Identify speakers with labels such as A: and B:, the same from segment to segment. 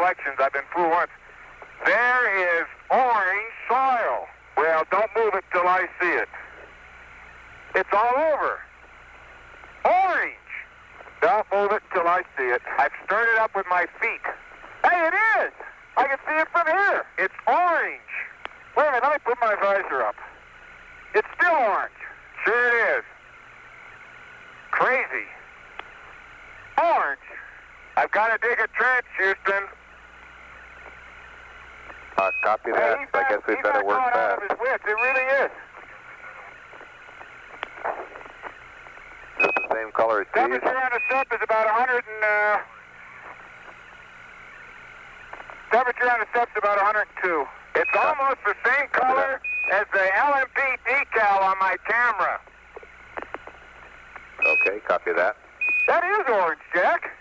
A: reflections. I've been through once. There is orange soil. Well, don't move it till I see it. It's all over. Orange. Don't move it till I see it. I've stirred it up with my feet. Hey, it is. I can see it from here. It's orange. Wait a minute, let me put my visor up. It's still orange. Sure it is. Crazy. Orange. I've got to dig a trench, Houston.
B: Uh, copy that.
A: he's
B: I guess we better work fast.
A: of his wits. It really is.
B: Is it the same color as these?
A: Temperature on the SEP is about 100 and, uh, temperature on the SEP's about 102. It's almost the same color as the LMP decal on my camera.
B: Okay, copy that.
A: That is orange, Jack.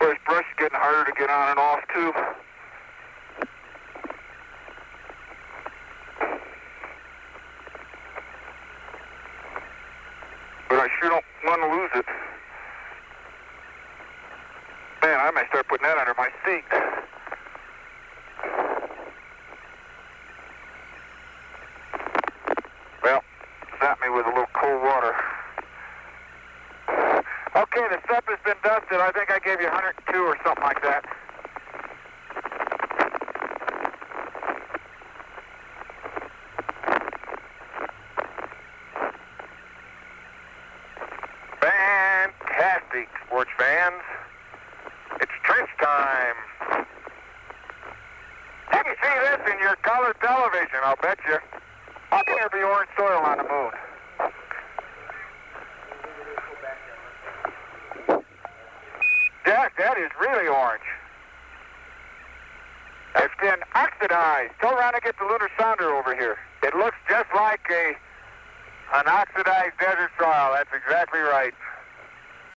A: Well, this brush is getting harder to get on and off, too. But I sure don't want to lose it. Man, I may start putting that under my seat. Well, zap me with a little cold water. Okay, the SEP has been dusted. I think I gave you 102 or something like that. Fantastic, sports fans. It's trench time. You can see this in your color television, I'll bet you. How can there be orange soil on the moon? That is really orange. It's been oxidized. Go around and get the lunar sounder over here. It looks just like a an oxidized desert soil. That's exactly right.